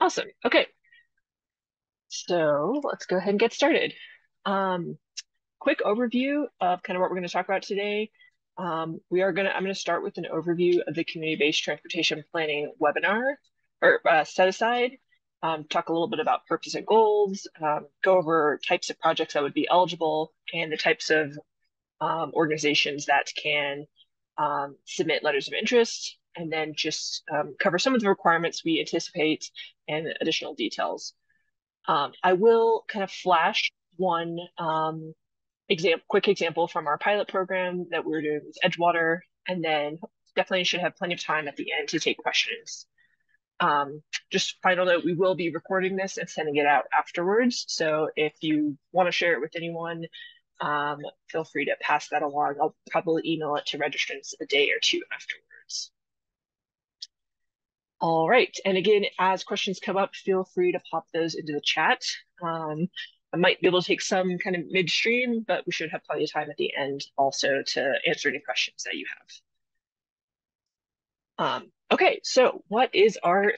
Awesome. Okay. So let's go ahead and get started. Um, quick overview of kind of what we're going to talk about today. Um, we are going to, I'm going to start with an overview of the community-based transportation planning webinar or uh, set aside, um, talk a little bit about purpose and goals, um, go over types of projects that would be eligible and the types of um, organizations that can um, submit letters of interest, and then just um, cover some of the requirements we anticipate and additional details. Um, I will kind of flash one um, example, quick example from our pilot program that we're doing with Edgewater, and then definitely should have plenty of time at the end to take questions. Um, just final note, we will be recording this and sending it out afterwards. So if you want to share it with anyone, um, feel free to pass that along. I'll probably email it to registrants a day or two afterwards. All right, and again, as questions come up, feel free to pop those into the chat. Um, I might be able to take some kind of midstream, but we should have plenty of time at the end also to answer any questions that you have. Um, okay, so what is our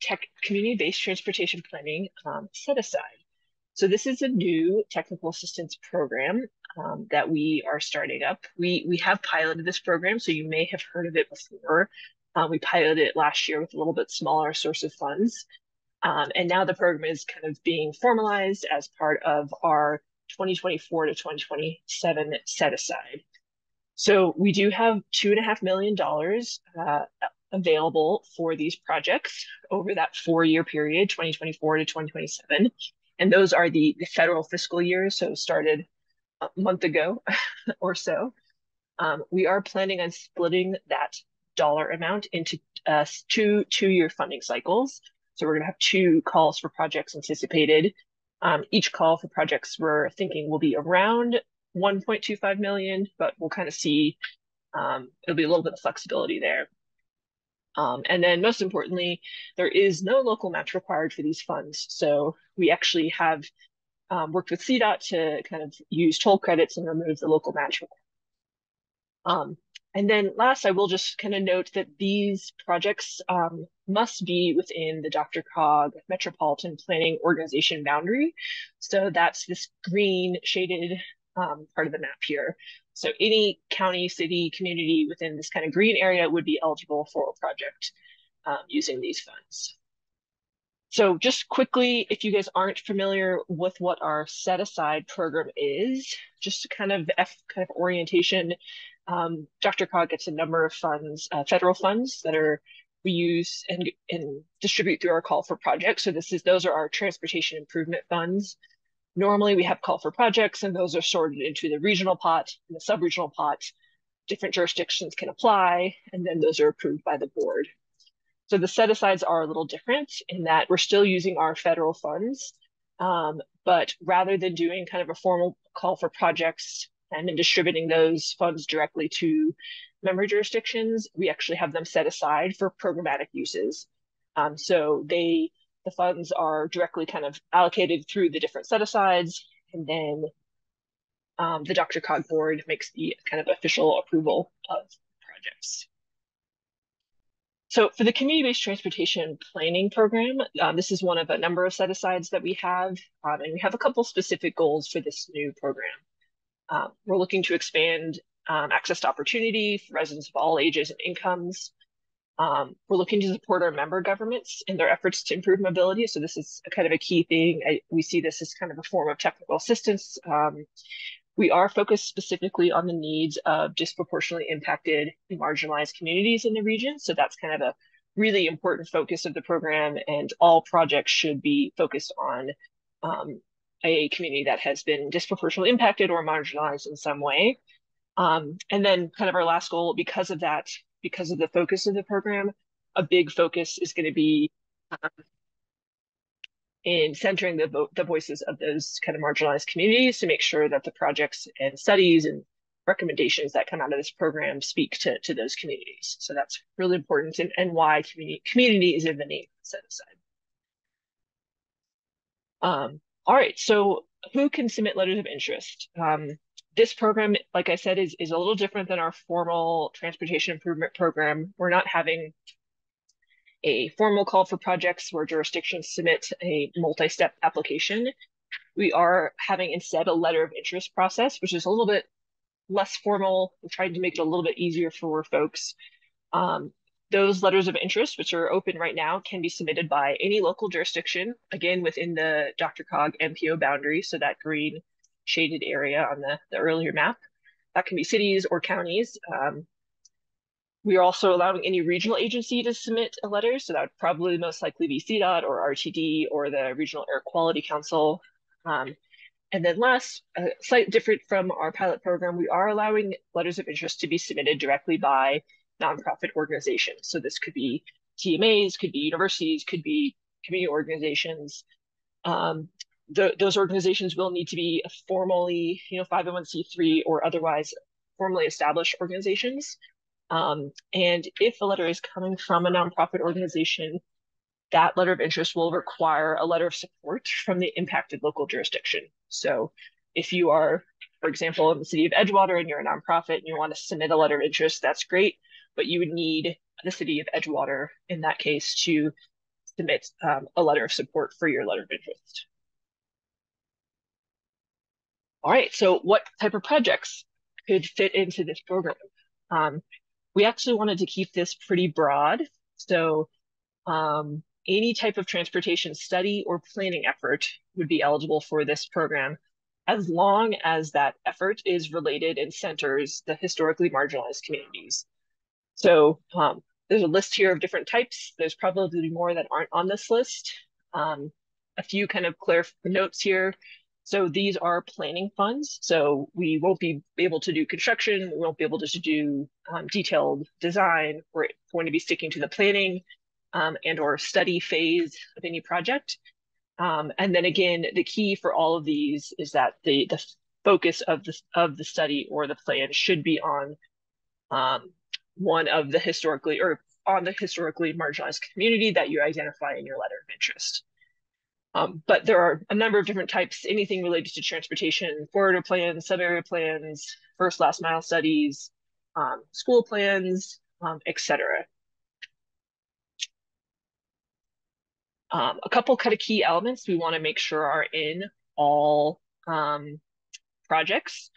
tech community-based transportation planning um, set aside? So this is a new technical assistance program um, that we are starting up. We, we have piloted this program, so you may have heard of it before. Uh, we piloted it last year with a little bit smaller source of funds. Um, and now the program is kind of being formalized as part of our 2024 to 2027 set aside. So we do have two and a half million dollars uh, available for these projects over that four year period, 2024 to 2027. And those are the, the federal fiscal years, so started a month ago or so. Um, we are planning on splitting that dollar amount into uh, two two-year funding cycles. So we're going to have two calls for projects anticipated. Um, each call for projects we're thinking will be around 1.25 million, but we'll kind of see. Um, it'll be a little bit of flexibility there. Um, and then most importantly, there is no local match required for these funds. So we actually have um, worked with CDOT to kind of use toll credits and remove the local match. Um, and then last, I will just kind of note that these projects um, must be within the DRCOG Metropolitan Planning Organization boundary. So that's this green shaded um, part of the map here. So any county, city, community within this kind of green area would be eligible for a project um, using these funds. So just quickly, if you guys aren't familiar with what our set aside program is, just kind of F kind of orientation, um, DRCOG gets a number of funds, uh, federal funds that are we use and, and distribute through our call for projects. So this is those are our transportation improvement funds. Normally we have call for projects and those are sorted into the regional pot and the sub-regional pot. Different jurisdictions can apply and then those are approved by the board. So the set-asides are a little different in that we're still using our federal funds, um, but rather than doing kind of a formal call for projects and then distributing those funds directly to member jurisdictions, we actually have them set aside for programmatic uses. Um, so they the funds are directly kind of allocated through the different set asides, and then um, the DRCOG board makes the kind of official approval of projects. So for the community-based transportation planning program, um, this is one of a number of set-asides that we have, um, and we have a couple specific goals for this new program. Um, we're looking to expand um, access to opportunity for residents of all ages and incomes. Um, we're looking to support our member governments in their efforts to improve mobility. So this is kind of a key thing. I, we see this as kind of a form of technical assistance. Um, we are focused specifically on the needs of disproportionately impacted and marginalized communities in the region. So that's kind of a really important focus of the program and all projects should be focused on um, a community that has been disproportionately impacted or marginalized in some way. Um, and then kind of our last goal, because of that, because of the focus of the program, a big focus is going to be um, in centering the, vo the voices of those kind of marginalized communities to make sure that the projects and studies and recommendations that come out of this program speak to, to those communities. So that's really important and, and why community, community is in the name set aside. Um, all right, so who can submit letters of interest? Um, this program, like I said, is, is a little different than our formal transportation improvement program. We're not having a formal call for projects where jurisdictions submit a multi-step application. We are having instead a letter of interest process, which is a little bit less formal. We're trying to make it a little bit easier for folks. Um, those letters of interest, which are open right now, can be submitted by any local jurisdiction, again, within the DRCOG MPO boundary, so that green shaded area on the, the earlier map. That can be cities or counties. Um, we are also allowing any regional agency to submit a letter, so that would probably most likely be CDOT or RTD or the Regional Air Quality Council. Um, and then last, uh, slightly different from our pilot program, we are allowing letters of interest to be submitted directly by nonprofit organizations. So this could be TMAs, could be universities, could be community organizations. Um, the, those organizations will need to be formally, you know, 501c3 or otherwise formally established organizations. Um, and if a letter is coming from a nonprofit organization, that letter of interest will require a letter of support from the impacted local jurisdiction. So if you are, for example, in the city of Edgewater and you're a nonprofit and you want to submit a letter of interest, that's great, but you would need the city of Edgewater in that case to submit um, a letter of support for your letter of interest. All right, so what type of projects could fit into this program? Um, we actually wanted to keep this pretty broad. So um, any type of transportation study or planning effort would be eligible for this program as long as that effort is related and centers the historically marginalized communities. So um, there's a list here of different types. There's probably more that aren't on this list. Um, a few kind of clear notes here. So these are planning funds. So we won't be able to do construction. We won't be able to do um, detailed design. We're going to be sticking to the planning um, and or study phase of any project. Um, and then again, the key for all of these is that the, the focus of the, of the study or the plan should be on um, one of the historically or on the historically marginalized community that you identify in your letter of interest. Um, but there are a number of different types, anything related to transportation, corridor plans, sub-area plans, first last mile studies, um, school plans, um, etc. Um, a couple kind of key elements we want to make sure are in all um, projects.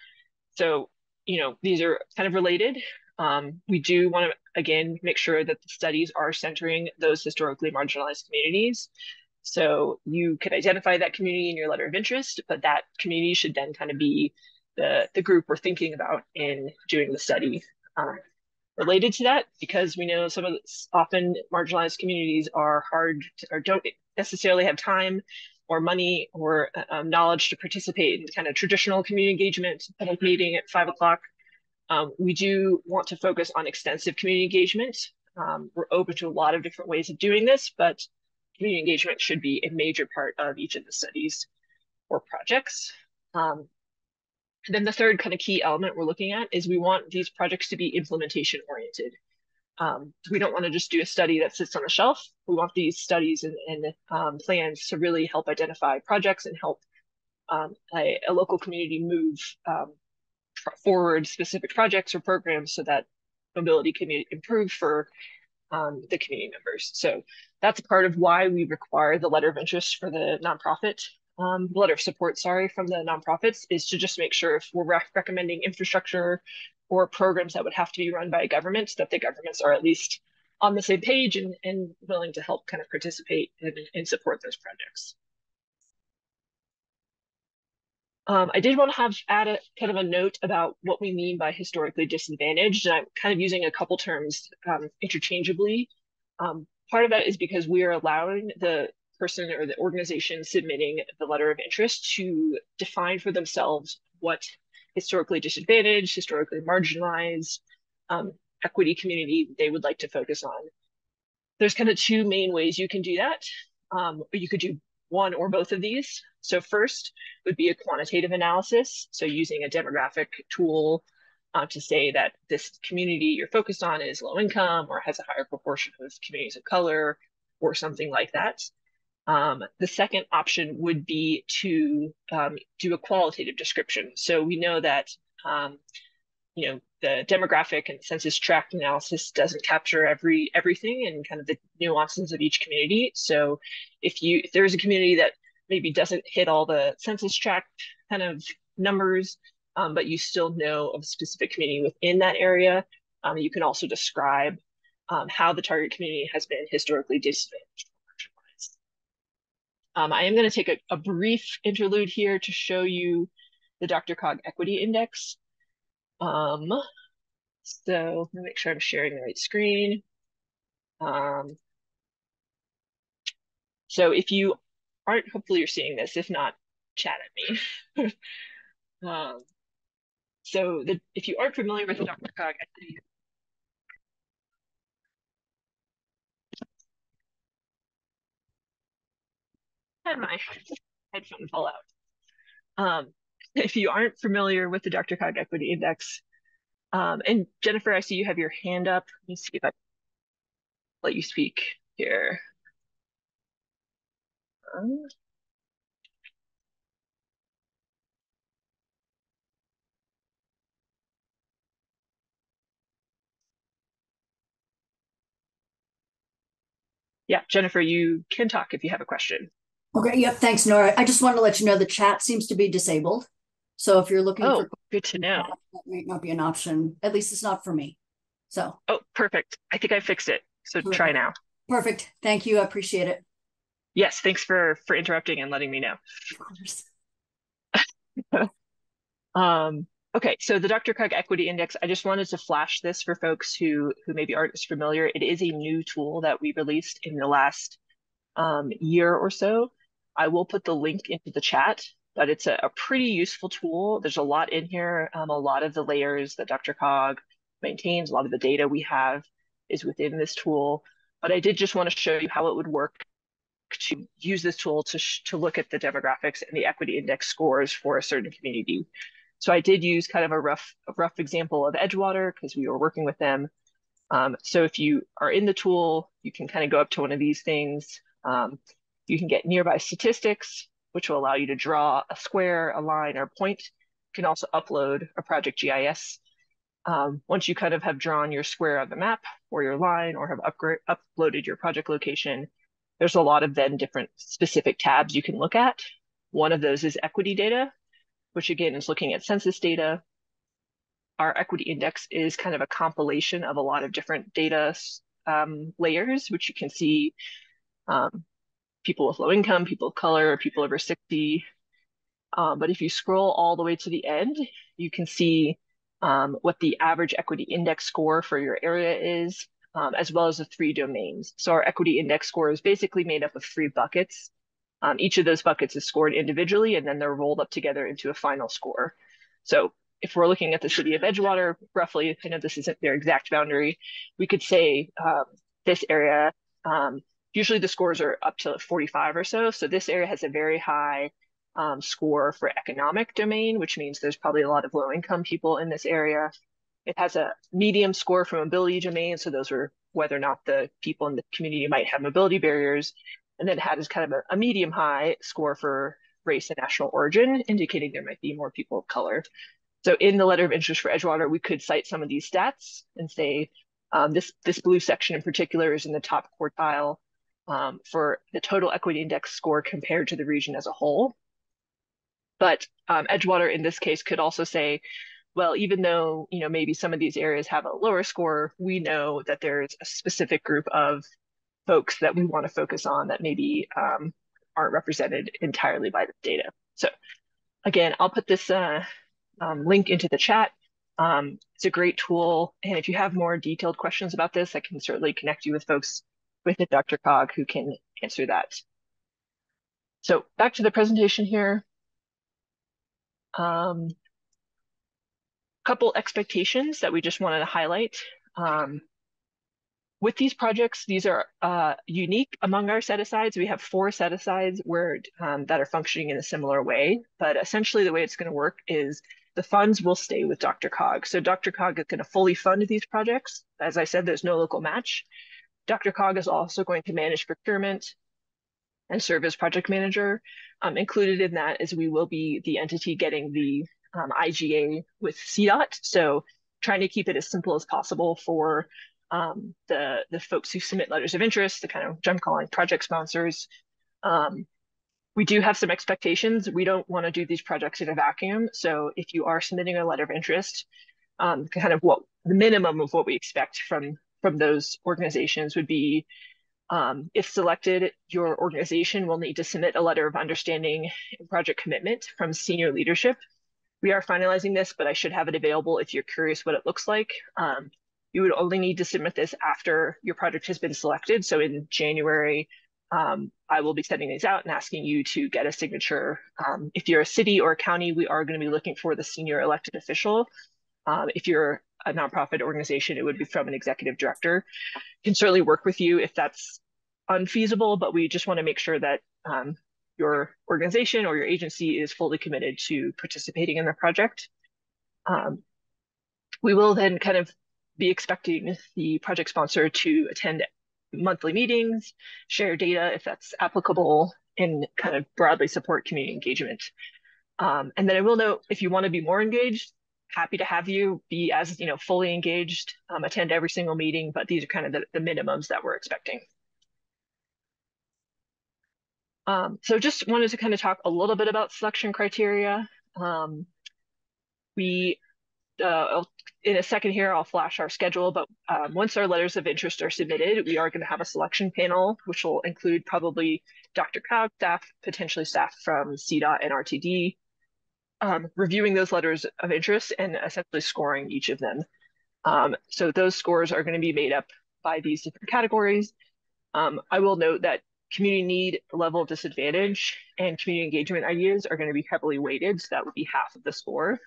So, you know, these are kind of related. Um, we do want to, again, make sure that the studies are centering those historically marginalized communities. So you could identify that community in your letter of interest, but that community should then kind of be the, the group we're thinking about in doing the study. Um, related to that, because we know some of the often marginalized communities are hard to, or don't necessarily have time or money or um, knowledge to participate in kind of traditional community engagement, public meeting at five o'clock. Um, we do want to focus on extensive community engagement. Um, we're open to a lot of different ways of doing this, but community engagement should be a major part of each of the studies or projects. Um, then the third kind of key element we're looking at is we want these projects to be implementation oriented. Um, we don't want to just do a study that sits on a shelf. We want these studies and, and um, plans to really help identify projects and help um, a, a, local community move um, forward specific projects or programs so that mobility can improve for um, the community members. So that's part of why we require the letter of interest for the nonprofit, um, letter of support, sorry, from the nonprofits is to just make sure if we're recommending infrastructure or programs that would have to be run by a government, that the governments are at least on the same page and, and willing to help kind of participate and, and support those projects. Um, I did want to have add a kind of a note about what we mean by historically disadvantaged, and I'm kind of using a couple terms um, interchangeably. Um, part of that is because we are allowing the person or the organization submitting the letter of interest to define for themselves what historically disadvantaged, historically marginalized, um, equity community they would like to focus on. There's kind of two main ways you can do that. Um, you could do one or both of these. So first would be a quantitative analysis. So using a demographic tool uh, to say that this community you're focused on is low income or has a higher proportion of communities of color or something like that. Um, the second option would be to um, do a qualitative description. So we know that um, you know the demographic and census tract analysis doesn't capture every everything and kind of the nuances of each community. So if you if there's a community that maybe doesn't hit all the census tract kind of numbers, um, but you still know of a specific community within that area, um, you can also describe um, how the target community has been historically disadvantaged. Um, I am going to take a, a brief interlude here to show you the DRCOG Equity Index. Um, so let me make sure I'm sharing the right screen. Um, so if you aren't, hopefully you're seeing this. If not, chat at me. um, so the, if you aren't familiar with the DRCOG Equity had my headphone fall out. Um, if you aren't familiar with the DRCOG Equity Index, um, and Jennifer, I see you have your hand up. Let me see if I let you speak here. Um, yeah, Jennifer, you can talk if you have a question. Okay, yep, thanks, Nora. I just wanted to let you know the chat seems to be disabled. So if you're looking oh, for good to know. That might not be an option. At least it's not for me. So Oh, perfect. I think I fixed it. So perfect. try now. Perfect. Thank you. I appreciate it. Yes, thanks for for interrupting and letting me know. Of course. um Okay, so the Dr. DRCOG Equity Index, I just wanted to flash this for folks who who maybe aren't as familiar. It is a new tool that we released in the last um, year or so. I will put the link into the chat, but it's a, a pretty useful tool. There's a lot in here. Um, a lot of the layers that DRCOG maintains, a lot of the data we have is within this tool. But I did just want to show you how it would work to use this tool to, to look at the demographics and the equity index scores for a certain community. So I did use kind of a rough, a rough example of Edgewater because we were working with them. Um, so if you are in the tool, you can kind of go up to one of these things. Um, you can get nearby statistics, which will allow you to draw a square, a line, or a point. You can also upload a project GIS. Um, once you kind of have drawn your square on the map or your line or have uploaded your project location, there's a lot of then different specific tabs you can look at. One of those is equity data, which again is looking at census data. Our equity index is kind of a compilation of a lot of different data um, layers, which you can see um, people with low income, people of color, people over 60. Um, but if you scroll all the way to the end, you can see um, what the average equity index score for your area is, um, as well as the three domains. So our equity index score is basically made up of three buckets. Um, each of those buckets is scored individually, and then they're rolled up together into a final score. So if we're looking at the city of Edgewater, roughly, I know this isn't their exact boundary, we could say um, this area um, usually the scores are up to 45 or so. So this area has a very high um, score for economic domain, which means there's probably a lot of low income people in this area. It has a medium score for mobility domain. So those are whether or not the people in the community might have mobility barriers. And then it has kind of a, a medium high score for race and national origin, indicating there might be more people of color. So in the letter of interest for Edgewater, we could cite some of these stats and say um, this, this blue section in particular is in the top quartile um, for the total equity index score compared to the region as a whole. But um, Edgewater in this case could also say, well, even though you know maybe some of these areas have a lower score, we know that there's a specific group of folks that we want to focus on that maybe um, aren't represented entirely by the data. So again, I'll put this uh, um, link into the chat. Um, it's a great tool. And if you have more detailed questions about this, I can certainly connect you with folks with Dr. DRCOG, who can answer that. So back to the presentation here. Um, couple expectations that we just wanted to highlight. Um, with these projects, these are uh, unique among our set-asides. We have four set-asides um, that are functioning in a similar way, but essentially the way it's going to work is the funds will stay with DRCOG. So DRCOG is going to fully fund these projects. As I said, there's no local match. DRCOG is also going to manage procurement and serve as project manager. Um, included in that is we will be the entity getting the um, IGA with CDOT. So trying to keep it as simple as possible for um, the the folks who submit letters of interest, the kind of I'm calling project sponsors. Um, we do have some expectations. We don't want to do these projects in a vacuum. So if you are submitting a letter of interest, um, kind of what the minimum of what we expect from from those organizations would be um, if selected, your organization will need to submit a letter of understanding and project commitment from senior leadership. We are finalizing this, but I should have it available if you're curious what it looks like. Um, you would only need to submit this after your project has been selected. So in January, um, I will be sending these out and asking you to get a signature. Um, if you're a city or a county, we are going to be looking for the senior elected official. Um, if you're a nonprofit organization, it would be from an executive director. Can certainly work with you if that's unfeasible, but we just want to make sure that um, your organization or your agency is fully committed to participating in the project. Um, we will then kind of be expecting the project sponsor to attend monthly meetings, share data if that's applicable, and kind of broadly support community engagement. Um, and then I will note if you want to be more engaged, happy to have you be as you know fully engaged, um, attend every single meeting, but these are kind of the, the minimums that we're expecting. Um, so just wanted to kind of talk a little bit about selection criteria. Um, we uh, in a second here, I'll flash our schedule, but um, once our letters of interest are submitted, we are going to have a selection panel, which will include probably DRCOG staff, potentially staff from CDOT and RTD, um, reviewing those letters of interest and essentially scoring each of them. Um, so those scores are going to be made up by these different categories. Um, I will note that community need, level of disadvantage, and community engagement ideas are going to be heavily weighted, so that would be half of the score.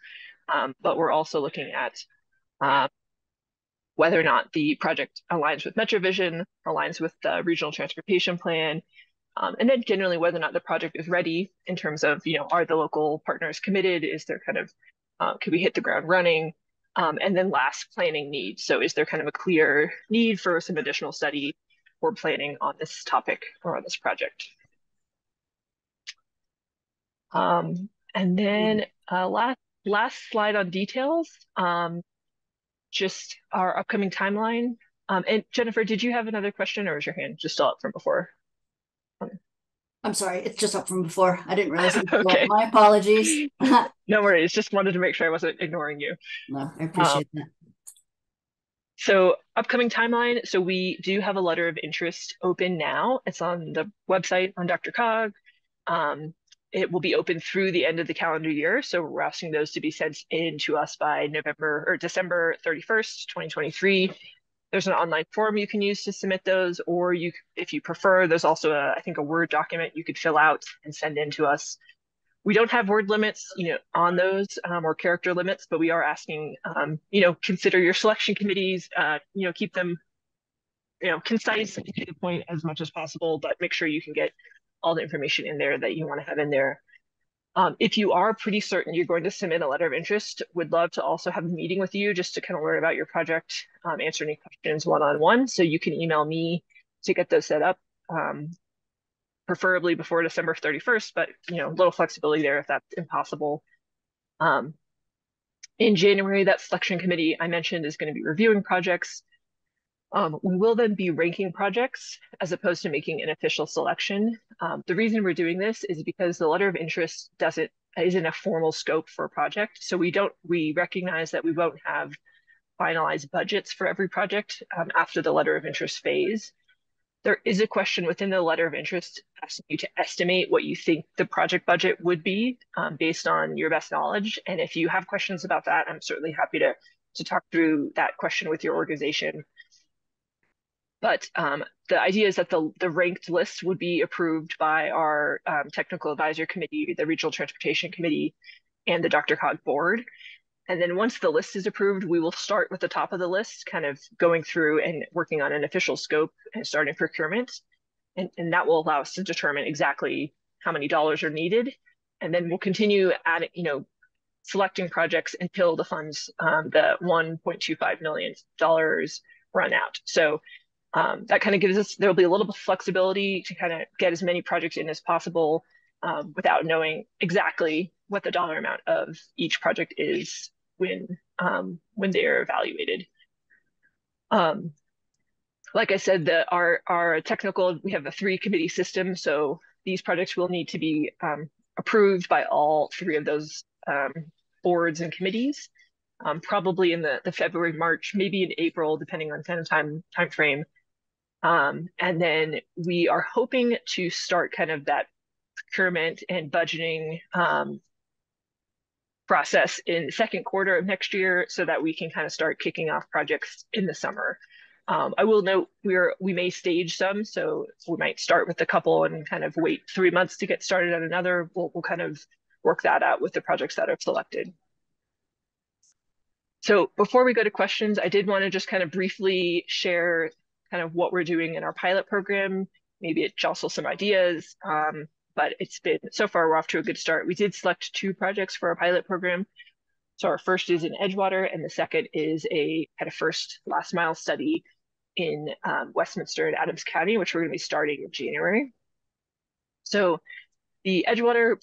Um, but we're also looking at uh, whether or not the project aligns with MetroVision, aligns with the regional transportation plan, um, and then generally whether or not the project is ready in terms of, you know, are the local partners committed? Is there kind of, uh, could we hit the ground running? Um, and then last, planning needs. So is there kind of a clear need for some additional study or planning on this topic or on this project? Um, and then uh, last last slide on details, um, just our upcoming timeline. Um, and Jennifer, did you have another question or is your hand just still up from before? I'm sorry, it's just up from before. I didn't realize. okay. My apologies. no worries. Just wanted to make sure I wasn't ignoring you. No, I appreciate um, that. So upcoming timeline. So we do have a letter of interest open now. It's on the website on DRCOG. Um, it will be open through the end of the calendar year. So we're asking those to be sent in to us by November or December 31st, 2023. There's an online form you can use to submit those, or you, if you prefer, there's also a, I think a Word document you could fill out and send in to us. We don't have word limits, you know, on those um, or character limits, but we are asking, um, you know, consider your selection committees, uh, you know, keep them, you know, concise and to the point as much as possible, but make sure you can get all the information in there that you want to have in there. Um, if you are pretty certain you're going to submit a letter of interest, would love to also have a meeting with you just to kind of learn about your project, um, answer any questions one-on-one. -on -one. So you can email me to get those set up, um, preferably before December 31st, but you know, a little flexibility there if that's impossible. Um, in January, that selection committee I mentioned is going to be reviewing projects. Um, we will then be ranking projects as opposed to making an official selection. Um, the reason we're doing this is because the letter of interest doesn't isn't a formal scope for a project. So we don't we recognize that we won't have finalized budgets for every project um, after the letter of interest phase. There is a question within the letter of interest asking you to estimate what you think the project budget would be um, based on your best knowledge. And if you have questions about that, I'm certainly happy to to talk through that question with your organization but um, the idea is that the, the ranked list would be approved by our um, technical advisor committee, the regional transportation committee, and the DRCOG board. And then once the list is approved, we will start with the top of the list, kind of going through and working on an official scope and starting procurement. And, and that will allow us to determine exactly how many dollars are needed. And then we'll continue adding, you know, selecting projects until the funds, um, the $1.25 million run out. So um, that kind of gives us, there'll be a little bit of flexibility to kind of get as many projects in as possible um, without knowing exactly what the dollar amount of each project is when um, when they are evaluated. Um, like I said, the, our, our technical, we have a three committee system, so these projects will need to be um, approved by all three of those um, boards and committees, um, probably in the, the February, March, maybe in April, depending on kind of time, time frame. Um, and then we are hoping to start kind of that procurement and budgeting um, process in second quarter of next year so that we can kind of start kicking off projects in the summer. Um, I will note we're we may stage some, so we might start with a couple and kind of wait three months to get started on another. We'll, we'll kind of work that out with the projects that are selected. So before we go to questions, I did want to just kind of briefly share kind of what we're doing in our pilot program. Maybe it jostle some ideas, um, but it's been so far we're off to a good start. We did select two projects for our pilot program. So our first is in Edgewater, and the second is a kind of first last mile study in um, Westminster and Adams County, which we're going to be starting in January. So the Edgewater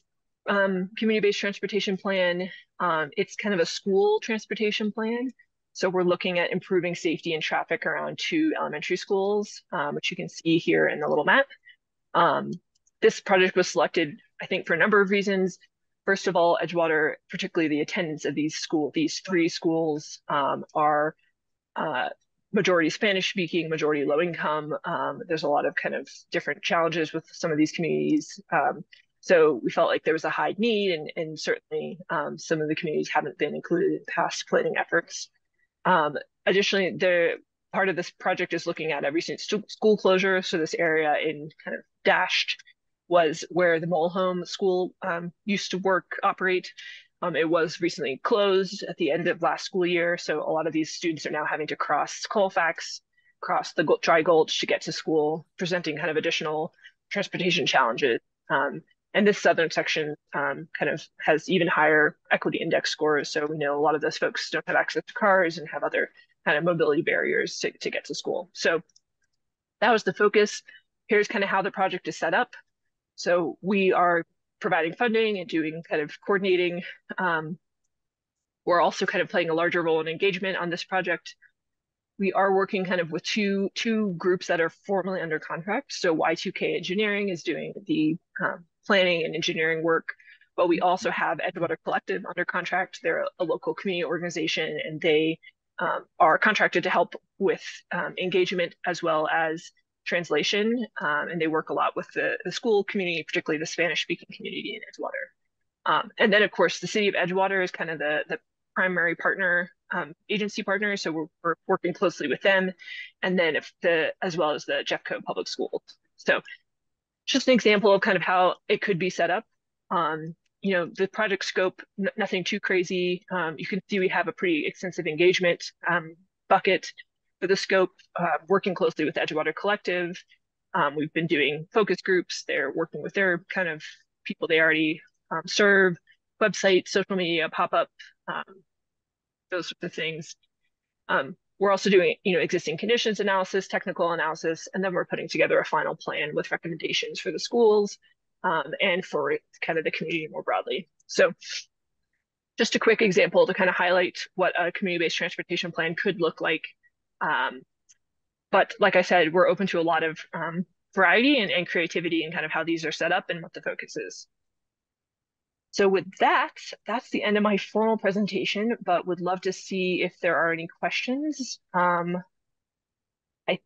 um, community-based transportation plan, um, it's kind of a school transportation plan. So we're looking at improving safety and traffic around two elementary schools, um, which you can see here in the little map. Um, this project was selected, I think, for a number of reasons. First of all, Edgewater, particularly the attendance of these school, these three schools um, are uh, majority Spanish speaking, majority low income. Um, there's a lot of kind of different challenges with some of these communities. Um, so we felt like there was a high need, and, and certainly um, some of the communities haven't been included in past planning efforts. Um, additionally, the part of this project is looking at a recent school closure. So this area in kind of dashed was where the Home School um, used to work, operate. Um, it was recently closed at the end of last school year, so a lot of these students are now having to cross Colfax, cross the Dry Gulch to get to school, presenting kind of additional transportation challenges. Um, and this southern section um, kind of has even higher equity index scores. So we know a lot of those folks don't have access to cars and have other kind of mobility barriers to, to get to school. So that was the focus. Here's kind of how the project is set up. So we are providing funding and doing kind of coordinating. Um, we're also kind of playing a larger role in engagement on this project. We are working kind of with two two groups that are formally under contract. So Y2K Engineering is doing the um, planning and engineering work, but we also have Edgewater Collective under contract. They're a, local community organization, and they um, are contracted to help with um, engagement as well as translation, um, and they work a lot with the, the school community, particularly the Spanish-speaking community in Edgewater. Um, and then, of course, the city of Edgewater is kind of the, the primary partner, um, agency partner, so we're, we're, working closely with them, and then if the as well as the Jeffco Public Schools. So, just an example of kind of how it could be set up. Um, you know, the project scope, nothing too crazy. Um, you can see we have a pretty extensive engagement um, bucket for the scope, uh, working closely with Edgewater Collective. Um, we've been doing focus groups. They're working with their kind of people they already um, serve, website, social media, pop up, um, those sorts of things. Um, we're also doing, you know, existing conditions analysis, technical analysis, and then we're putting together a final plan with recommendations for the schools um, and for kind of the community more broadly. So just a quick example to kind of highlight what a community-based transportation plan could look like um, but like I said, we're open to a lot of um, variety and, and creativity and kind of how these are set up and what the focus is. So with that, that's the end of my formal presentation, but would love to see if there are any questions. Um, I